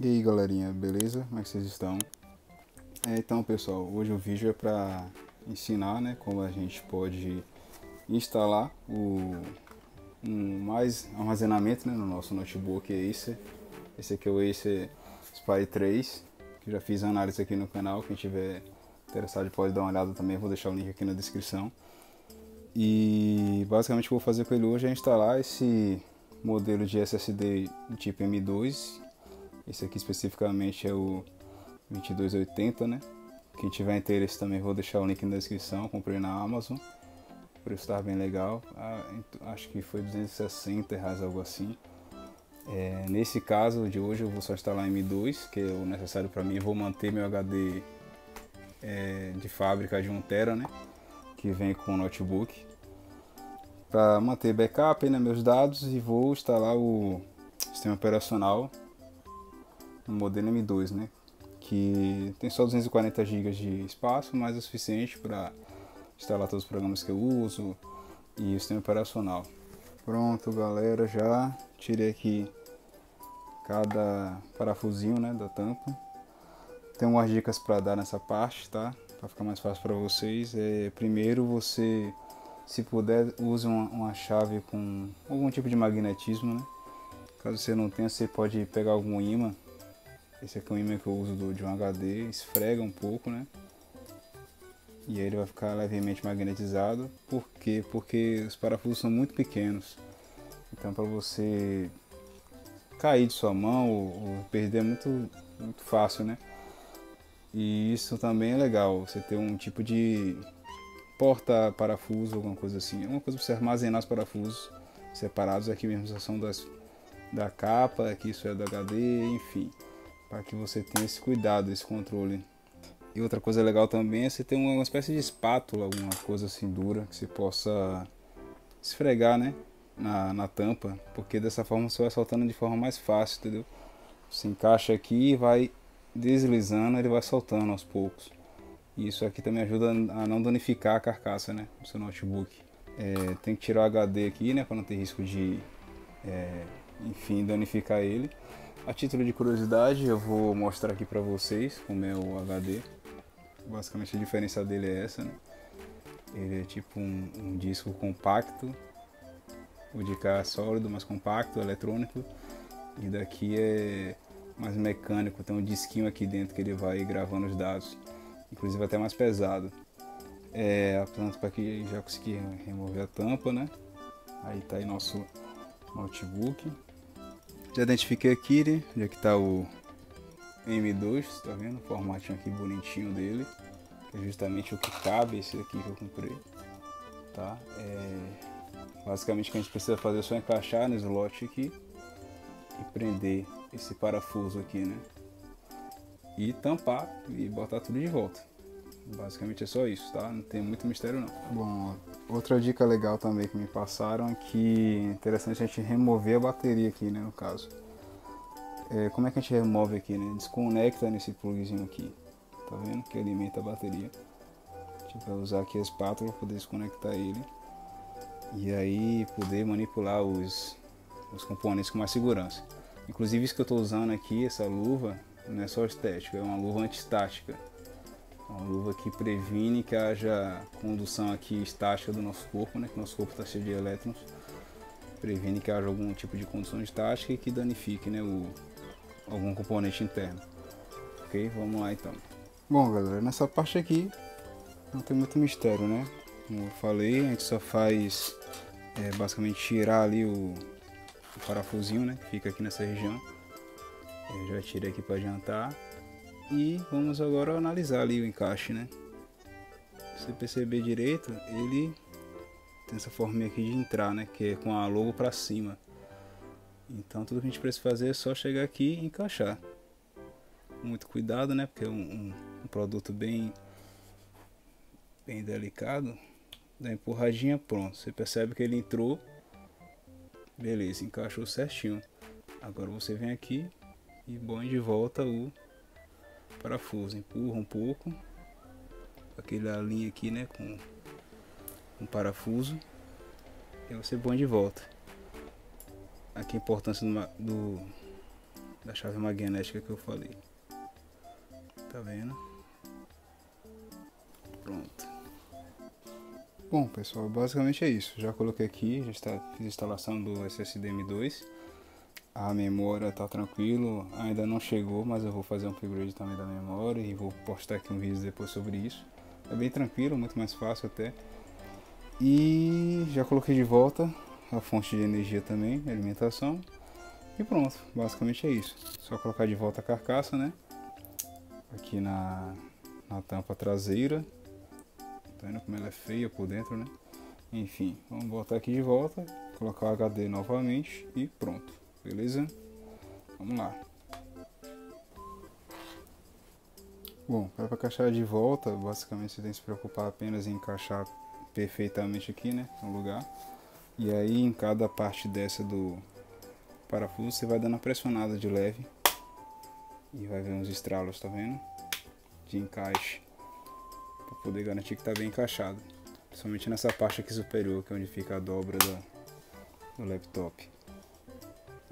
E aí galerinha, beleza? Como é que vocês estão? É, então pessoal, hoje o vídeo é para ensinar né, como a gente pode instalar o um mais armazenamento né, no nosso notebook Acer. Esse aqui é o Acer Spy 3, que já fiz análise aqui no canal, quem tiver interessado pode dar uma olhada também, vou deixar o link aqui na descrição. E basicamente o que eu vou fazer com ele hoje é instalar esse modelo de SSD tipo M2. Esse aqui especificamente é o 2280, né? Quem tiver interesse também vou deixar o link na descrição, comprei na Amazon. O preço estava bem legal, ah, acho que foi 260 reais, algo assim. É, nesse caso de hoje eu vou só instalar M2, que é o necessário para mim. Vou manter meu HD é, de fábrica de 1TB, né? Que vem com o notebook. Para manter backup né, meus dados e vou instalar o sistema operacional no modelo M2, né? Que tem só 240 GB de espaço, mas é o suficiente para instalar todos os programas que eu uso e o sistema operacional. Pronto, galera, já tirei aqui cada parafusinho, né, da tampa. Tem umas dicas para dar nessa parte, tá? Para ficar mais fácil para vocês. É, primeiro, você, se puder, use uma, uma chave com algum tipo de magnetismo, né? Caso você não tenha, você pode pegar algum imã. Esse aqui é um imã que eu uso do, de um HD, esfrega um pouco, né? e aí ele vai ficar levemente magnetizado. Por quê? Porque os parafusos são muito pequenos. Então para você cair de sua mão ou, ou perder é muito, muito fácil, né? E isso também é legal, você ter um tipo de porta parafuso, alguma coisa assim. É uma coisa para você armazenar os parafusos separados. Aqui mesmo são das, da capa, aqui isso é do HD, enfim. Para que você tenha esse cuidado, esse controle e outra coisa legal também é você ter uma espécie de espátula, alguma coisa assim dura que você possa esfregar, né? Na, na tampa, porque dessa forma você vai soltando de forma mais fácil, entendeu? Você encaixa aqui e vai deslizando, ele vai soltando aos poucos. Isso aqui também ajuda a não danificar a carcaça, né? Do seu notebook. É, tem que tirar o HD aqui, né? Para não ter risco de, é, enfim, danificar ele. A título de curiosidade, eu vou mostrar aqui para vocês como é o HD. Basicamente a diferença dele é essa, né? Ele é tipo um, um disco compacto, o de cá é sólido, mais compacto, eletrônico. E daqui é mais mecânico, tem um disquinho aqui dentro que ele vai gravando os dados, inclusive até mais pesado. É, a tampa aqui já consegui remover a tampa, né? Aí tá aí nosso notebook. Já identifiquei aqui, né? Já que tá o M2, tá vendo? O formatinho aqui bonitinho dele. É justamente o que cabe esse aqui que eu comprei. Tá? É... Basicamente o que a gente precisa fazer é só encaixar no slot aqui e prender esse parafuso aqui, né? E tampar e botar tudo de volta. Basicamente é só isso, tá? Não tem muito mistério não. Bom, outra dica legal também que me passaram é que é interessante a gente remover a bateria aqui, né, no caso. É, como é que a gente remove aqui, né? Desconecta nesse plugzinho aqui, tá vendo? Que alimenta a bateria. A gente vai usar aqui a espátula para poder desconectar ele. E aí poder manipular os, os componentes com mais segurança. Inclusive isso que eu estou usando aqui, essa luva, não é só estética, é uma luva antistática. É uma luva que previne que haja condução aqui estática do nosso corpo, né? Que nosso corpo está cheio de elétrons. Previne que haja algum tipo de condução estática e que danifique né, o, algum componente interno. Ok? Vamos lá então. Bom galera, nessa parte aqui não tem muito mistério, né? Como eu falei, a gente só faz é, basicamente tirar ali o, o parafusinho, né? Fica aqui nessa região. Eu já tirei aqui para adiantar. E vamos agora analisar ali o encaixe, né? Você perceber direito, ele tem essa forma aqui de entrar, né? Que é com a logo para cima. Então tudo que a gente precisa fazer é só chegar aqui e encaixar. Muito cuidado, né? Porque é um, um, um produto bem, bem delicado. Dá empurradinha, pronto. Você percebe que ele entrou. Beleza, encaixou certinho. Agora você vem aqui e põe de volta o parafuso. Empurra um pouco. Aquela linha aqui, né? Com um parafuso. E você põe de volta aqui a importância do, do, da chave magnética que eu falei. Tá vendo? Pronto. Bom, pessoal, basicamente é isso. Já coloquei aqui, já está, fiz a instalação do SSD M2. A memória tá tranquilo, ainda não chegou, mas eu vou fazer um upgrade também da memória e vou postar aqui um vídeo depois sobre isso. É bem tranquilo, muito mais fácil até. E já coloquei de volta a fonte de energia também, alimentação. E pronto, basicamente é isso. Só colocar de volta a carcaça, né? Aqui na, na tampa traseira. Tá vendo como ela é feia por dentro, né? Enfim, vamos botar aqui de volta, colocar o HD novamente e pronto. Beleza? Vamos lá. Bom, para encaixar de volta, basicamente você tem que se preocupar apenas em encaixar perfeitamente aqui, né, no lugar. E aí em cada parte dessa do parafuso você vai dando a pressionada de leve e vai ver uns estralos, tá vendo? De encaixe para poder garantir que tá bem encaixado, principalmente nessa parte aqui superior, que é onde fica a dobra do, do laptop.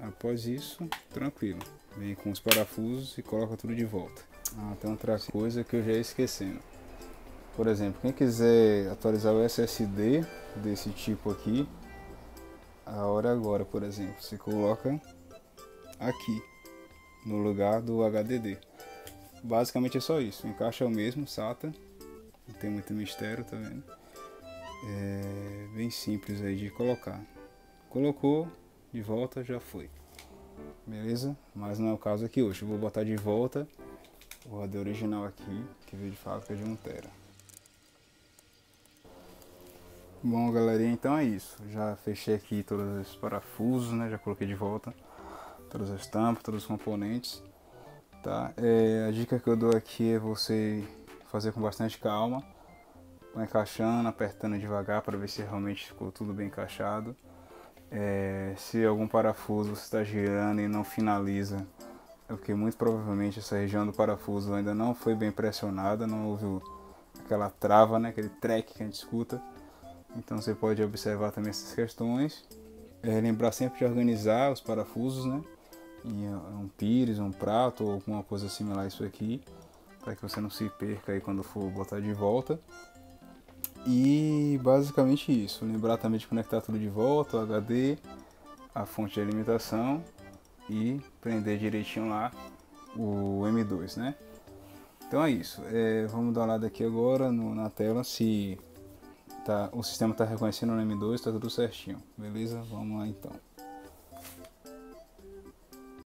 Após isso, tranquilo, vem com os parafusos e coloca tudo de volta. Ah, tem outra coisa que eu já ia esquecendo. Por exemplo, quem quiser atualizar o SSD desse tipo aqui, a hora agora, por exemplo, você coloca aqui no lugar do HDD. Basicamente é só isso, encaixa o mesmo SATA, não tem muito mistério, tá vendo? É bem simples aí de colocar. Colocou, de volta já foi. Beleza? Mas não é o caso aqui hoje. Eu vou botar de volta o HD original aqui, que veio de fábrica de 1 tera. Bom, galerinha, então é isso. Já fechei aqui todos os parafusos, né? Já coloquei de volta todas as tampas, todos os componentes. Tá? É, a dica que eu dou aqui é você fazer com bastante calma, encaixando, apertando devagar para ver se realmente ficou tudo bem encaixado. É, se algum parafuso está girando e não finaliza, é porque muito provavelmente essa região do parafuso ainda não foi bem pressionada, não houve aquela trava, né, aquele track que a gente escuta. Então você pode observar também essas questões. É, lembrar sempre de organizar os parafusos, né? Em um pires, um prato ou alguma coisa similar a isso aqui, para que você não se perca aí quando for botar de volta. E basicamente isso. Lembrar também de conectar tudo de volta, o HD, a fonte de alimentação e prender direitinho lá o M2, né? Então é isso. É, vamos dar uma olhada aqui agora no, na tela se tá, o sistema está reconhecendo o M2, está tudo certinho. Beleza? Vamos lá então.